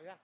Oiga.